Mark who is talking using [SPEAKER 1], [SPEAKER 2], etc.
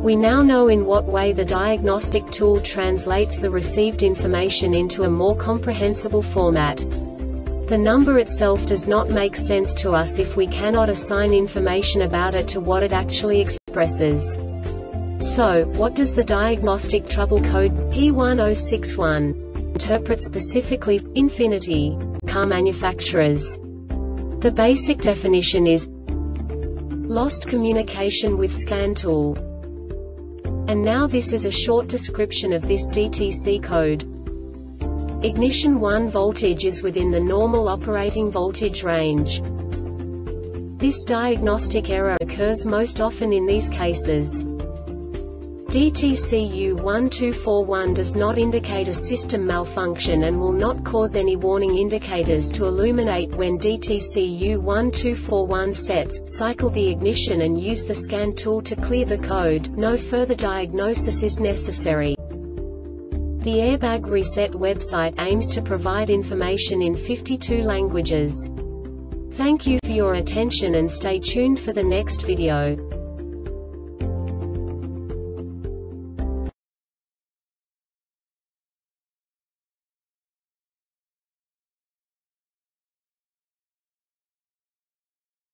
[SPEAKER 1] We now know in what way the diagnostic tool translates the received information into a more comprehensible format. The number itself does not make sense to us if we cannot assign information about it to what it actually expresses. So, what does the diagnostic trouble code P1061 interpret specifically Infiniti car manufacturers? The basic definition is lost communication with scan tool. And now this is a short description of this DTC code. Ignition 1 voltage is within the normal operating voltage range. This diagnostic error occurs most often in these cases. DTCU1241 does not indicate a system malfunction and will not cause any warning indicators to illuminate when DTCU1241 sets. Cycle the ignition and use the scan tool to clear the code. No further diagnosis is necessary. The Airbag Reset website aims to provide information in 52 languages. Thank you for your attention and stay tuned for the next video.